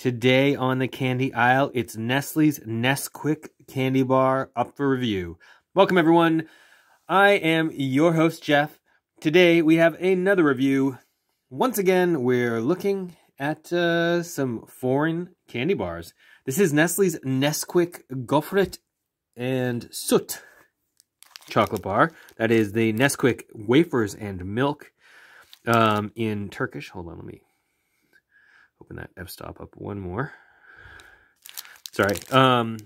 Today on the candy aisle, it's Nestle's Nesquik candy bar up for review. Welcome, everyone. I am your host, Jeff. Today, we have another review. Once again, we're looking at uh, some foreign candy bars. This is Nestle's Nesquik Gofret and Süt chocolate bar. That is the Nesquik wafers and milk um, in Turkish. Hold on, let me open that f-stop up one more. Sorry. Um,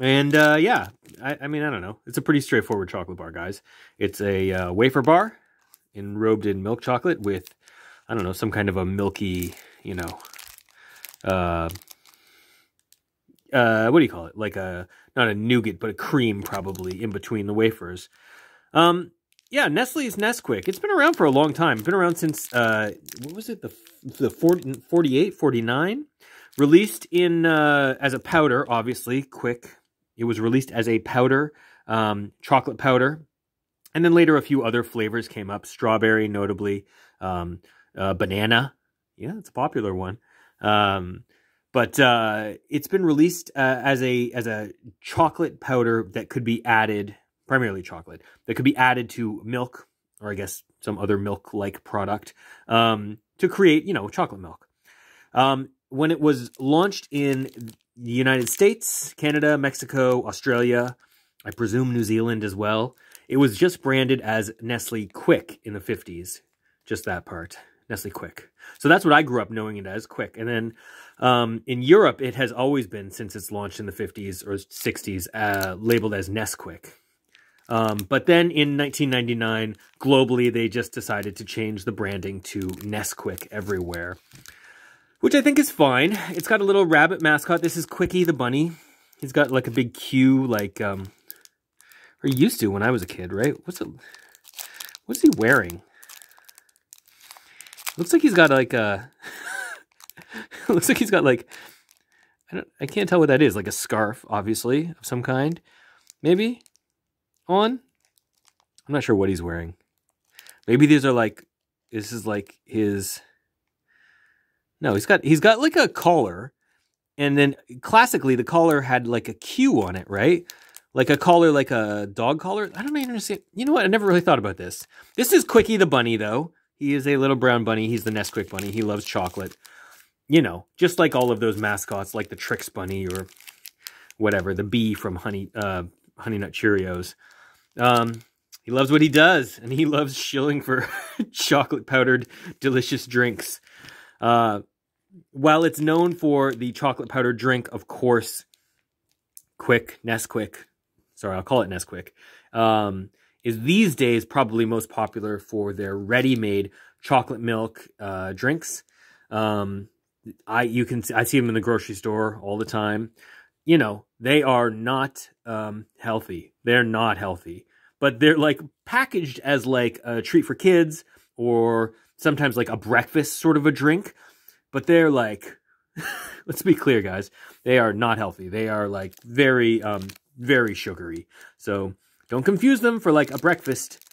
and uh, yeah, I, I, mean, I don't know. It's a pretty straightforward chocolate bar, guys. It's a uh, wafer bar enrobed in milk chocolate with, I don't know, some kind of a milky, you know, uh, uh, what do you call it? Like a, not a nougat, but a cream probably in between the wafers. Um, yeah, Nestle's Nesquik. It's been around for a long time. It's been around since, uh, what was it, the, the 40, 48, 49? Released in, uh, as a powder, obviously, quick. It was released as a powder, um, chocolate powder. And then later a few other flavors came up. Strawberry, notably. Um, uh, banana. Yeah, it's a popular one. Um, but uh, it's been released uh, as a as a chocolate powder that could be added primarily chocolate, that could be added to milk, or I guess some other milk-like product, um, to create, you know, chocolate milk. Um, when it was launched in the United States, Canada, Mexico, Australia, I presume New Zealand as well, it was just branded as Nestle Quik in the 50s. Just that part. Nestle Quik. So that's what I grew up knowing it as, Quik. And then um, in Europe, it has always been, since its launched in the 50s or 60s, uh, labeled as Nesquik. Um, but then in 1999, globally, they just decided to change the branding to Nesquik everywhere, which I think is fine. It's got a little rabbit mascot. This is Quickie the bunny. He's got like a big Q, like, um, or used to when I was a kid, right? What's it? What's he wearing? Looks like he's got like a. looks like he's got like. I don't. I can't tell what that is. Like a scarf, obviously, of some kind. Maybe on. I'm not sure what he's wearing. Maybe these are like this is like his No, he's got he's got like a collar and then classically the collar had like a Q on it, right? Like a collar like a dog collar. I don't even understand. You know what? I never really thought about this. This is Quickie the bunny though. He is a little brown bunny. He's the Nesquik bunny. He loves chocolate. You know, just like all of those mascots like the Trix bunny or whatever, the bee from Honey uh Honey Nut Cheerios. Um, he loves what he does, and he loves shilling for chocolate powdered delicious drinks. Uh, while it's known for the chocolate powdered drink, of course, Quik, Nesquik, sorry, I'll call it Nesquik, um, is these days probably most popular for their ready-made chocolate milk uh, drinks. Um, I you can I see them in the grocery store all the time. You know they are not um, healthy. They're not healthy but they're like packaged as like a treat for kids or sometimes like a breakfast sort of a drink. But they're like, let's be clear, guys, they are not healthy. They are like very, um, very sugary. So don't confuse them for like a breakfast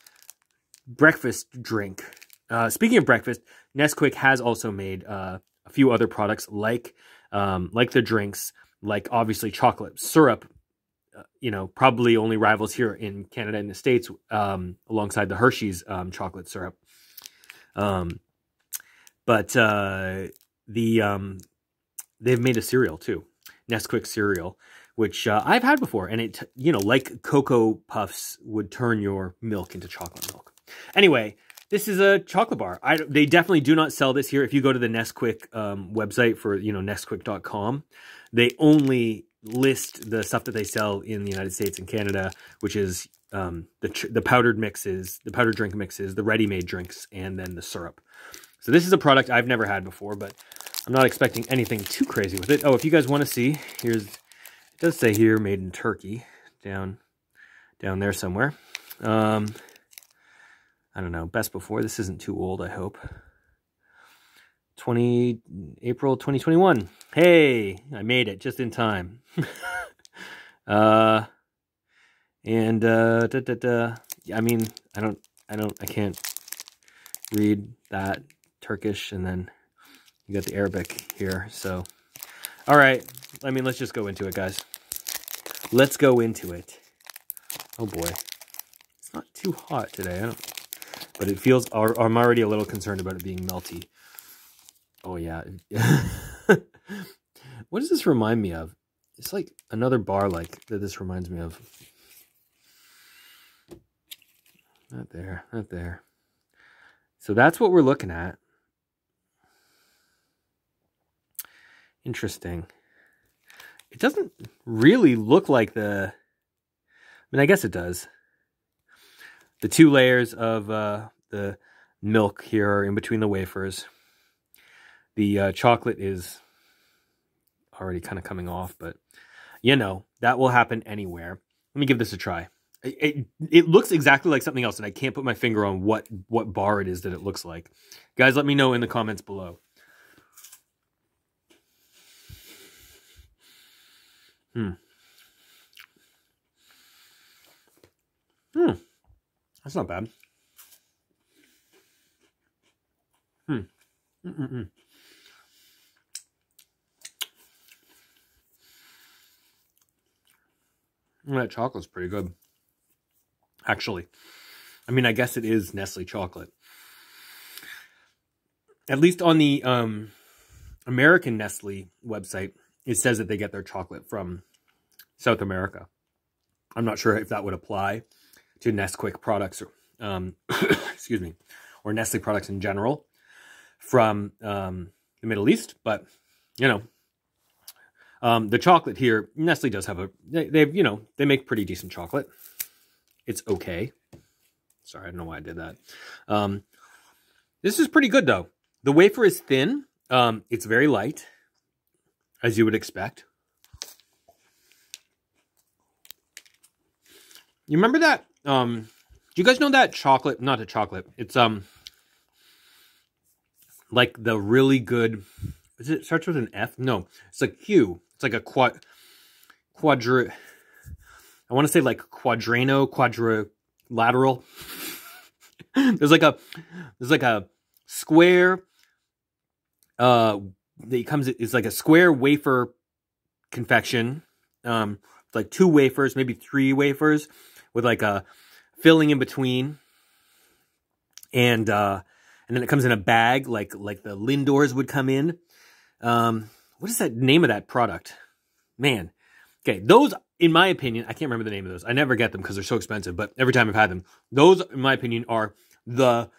breakfast drink. Uh, speaking of breakfast, Nesquik has also made uh, a few other products like um, like the drinks, like obviously chocolate syrup uh, you know, probably only rivals here in Canada and the States um, alongside the Hershey's um, chocolate syrup. Um, but uh, the um, they've made a cereal too, Nesquik cereal, which uh, I've had before, and it you know like Cocoa Puffs would turn your milk into chocolate milk. Anyway, this is a chocolate bar. I, they definitely do not sell this here. If you go to the Nesquik um, website for you know Nesquik.com, they only list the stuff that they sell in the United States and Canada, which is um, the the powdered mixes, the powdered drink mixes, the ready-made drinks, and then the syrup. So this is a product I've never had before, but I'm not expecting anything too crazy with it. Oh, if you guys want to see, here's it does say here made in Turkey down down there somewhere. Um, I don't know, best before. This isn't too old, I hope. 20 April 2021. Hey, I made it just in time. uh and uh da, da, da. I mean, I don't I don't I can't read that Turkish and then you got the Arabic here, so All right. I mean, let's just go into it, guys. Let's go into it. Oh boy. It's not too hot today. I don't but it feels I'm already a little concerned about it being melty. Oh yeah. what does this remind me of? It's like another bar like that this reminds me of. Not there, not there. So that's what we're looking at. Interesting. It doesn't really look like the... I mean, I guess it does. The two layers of uh, the milk here are in between the wafers. The uh, chocolate is already kind of coming off, but you know, that will happen anywhere. Let me give this a try. It, it, looks exactly like something else, and I can't put my finger on what, what bar it is that it looks like. Guys, let me know in the comments below. Hmm. Hmm. That's not bad. Hmm. Mm-mm-mm. That chocolate's pretty good. Actually. I mean, I guess it is Nestle chocolate. At least on the um, American Nestle website, it says that they get their chocolate from South America. I'm not sure if that would apply to Nesquik products, or, um, excuse me, or Nestle products in general from um, the Middle East, but you know, um, the chocolate here, Nestle does have a, they, they, you know, they make pretty decent chocolate. It's okay. Sorry, I don't know why I did that. Um, this is pretty good though. The wafer is thin. Um, it's very light, as you would expect. You remember that? Um, do you guys know that chocolate? Not a chocolate. It's um, like the really good. Is it starts with an F? No, it's a Q. It's like a quad, quadra. I want to say like quadrano, quadrilateral. there's like a, there's like a square. Uh, that comes. It's like a square wafer confection. Um, like two wafers, maybe three wafers, with like a filling in between, and uh, and then it comes in a bag, like like the Lindors would come in. Um, what is that name of that product? Man. Okay, those, in my opinion, I can't remember the name of those. I never get them because they're so expensive, but every time I've had them, those, in my opinion, are the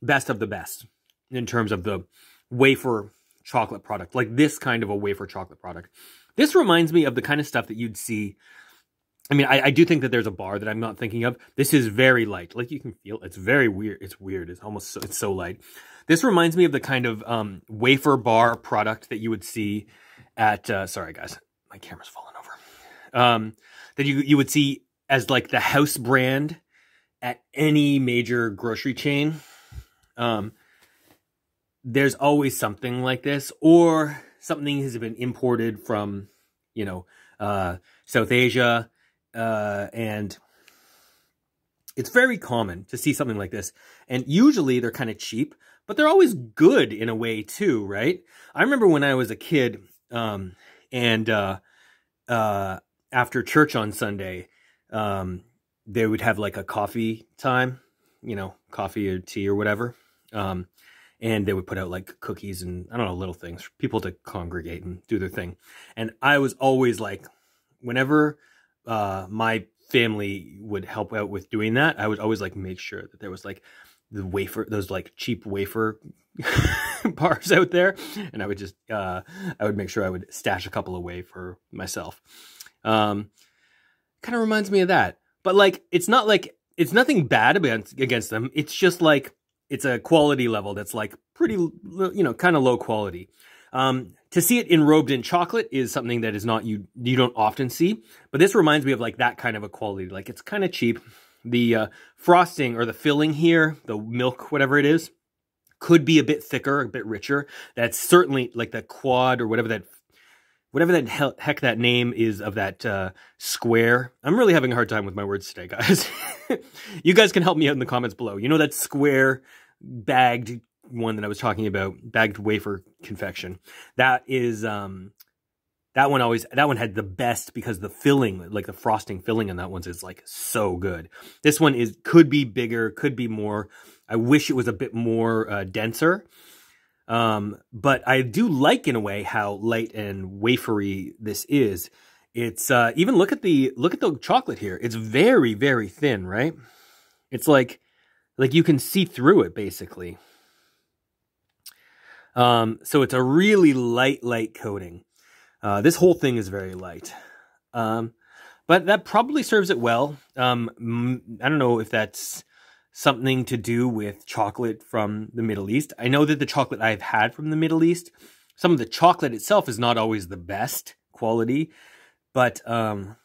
best of the best in terms of the wafer chocolate product, like this kind of a wafer chocolate product. This reminds me of the kind of stuff that you'd see. I mean, I, I do think that there's a bar that I'm not thinking of. This is very light. Like you can feel, it's very weird. It's weird. It's almost, so, it's so light. This reminds me of the kind of um, wafer bar product that you would see at, uh, sorry guys, my camera's falling over, um, that you, you would see as like the house brand at any major grocery chain. Um, there's always something like this or something has been imported from, you know, uh, South Asia, uh, and it's very common to see something like this. And usually they're kind of cheap, but they're always good in a way too, right? I remember when I was a kid, um, and uh, uh, after church on Sunday, um, they would have like a coffee time, you know, coffee or tea or whatever. Um, and they would put out like cookies and I don't know, little things for people to congregate and do their thing. And I was always like, whenever uh, my family would help out with doing that, I would always like make sure that there was like the wafer, those like cheap wafer bars out there. And I would just, uh, I would make sure I would stash a couple away for myself. Um, kind of reminds me of that. But like, it's not like, it's nothing bad against, against them. It's just like, it's a quality level that's like pretty, you know, kind of low quality. Um, to see it enrobed in chocolate is something that is not you you don't often see, but this reminds me of like that kind of a quality. Like it's kind of cheap, the uh, frosting or the filling here, the milk, whatever it is, could be a bit thicker, a bit richer. That's certainly like the quad or whatever that whatever that heck that name is of that uh, square. I'm really having a hard time with my words today, guys. you guys can help me out in the comments below. You know that square bagged one that I was talking about, bagged wafer confection. That is um That one always, that one had the best because the filling, like the frosting filling in that one is like so good. This one is, could be bigger, could be more. I wish it was a bit more uh, denser. Um, but I do like in a way how light and wafery this is. It's, uh, even look at the, look at the chocolate here. It's very, very thin, right? It's like, like you can see through it basically. Um, so it's a really light, light coating. Uh, this whole thing is very light. Um, but that probably serves it well. Um, I don't know if that's something to do with chocolate from the Middle East. I know that the chocolate I've had from the Middle East, some of the chocolate itself is not always the best quality, but um,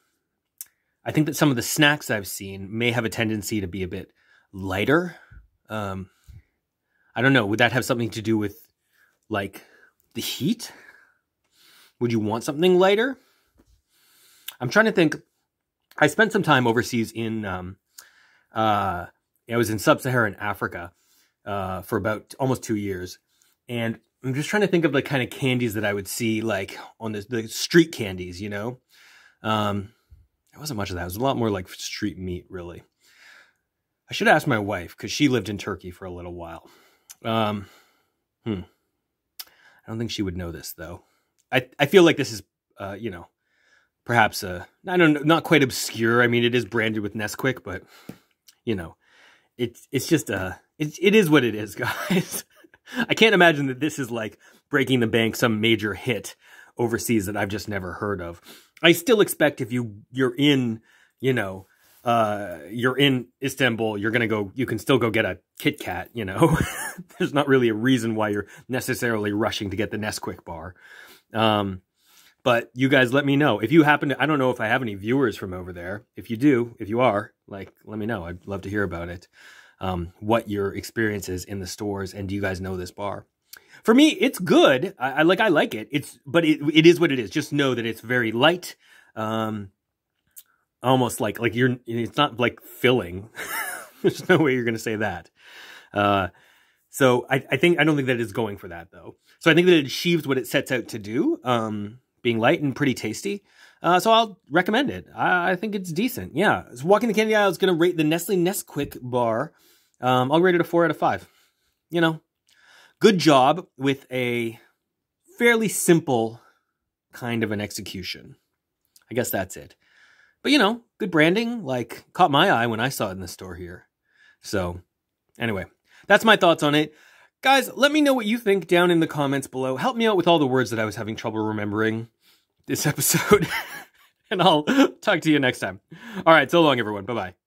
I think that some of the snacks I've seen may have a tendency to be a bit lighter. Um, I don't know. Would that have something to do with like the heat? Would you want something lighter? I'm trying to think. I spent some time overseas in, um, uh, I was in sub-Saharan Africa uh, for about almost two years, and I'm just trying to think of the kind of candies that I would see like on the, the street candies, you know. Um, it wasn't much of that. It was a lot more like street meat, really. I should ask my wife because she lived in Turkey for a little while. Um, hmm. I don't think she would know this though. I I feel like this is uh, you know perhaps uh I don't know not quite obscure. I mean it is branded with Nesquik, but you know it's it's just uh it it is what it is, guys. I can't imagine that this is like breaking the bank, some major hit overseas that I've just never heard of. I still expect if you you're in you know uh, you're in Istanbul, you're gonna go. You can still go get a Kit Kat. You know, there's not really a reason why you're necessarily rushing to get the Nesquik bar. Um, but you guys, let me know if you happen to. I don't know if I have any viewers from over there. If you do, if you are, like, let me know. I'd love to hear about it. Um, what your experience is in the stores, and do you guys know this bar? For me, it's good. I, I like. I like it. It's, but it, it is what it is. Just know that it's very light. Um, almost like like you're it's not like filling there's no way you're going to say that uh so I, I think i don't think that it's going for that though so i think that it achieves what it sets out to do um being light and pretty tasty uh, so I'll recommend it. I, I think it's decent. Yeah. So walking the candy aisle is going to rate the Nestle Nesquik bar. Um, I'll rate it a four out of five. You know, good job with a fairly simple kind of an execution. I guess that's it. But you know, good branding, like caught my eye when I saw it in the store here. So, anyway, that's my thoughts on it. Guys, let me know what you think down in the comments below. Help me out with all the words that I was having trouble remembering this episode. and I'll talk to you next time. All right, so long, everyone. Bye bye.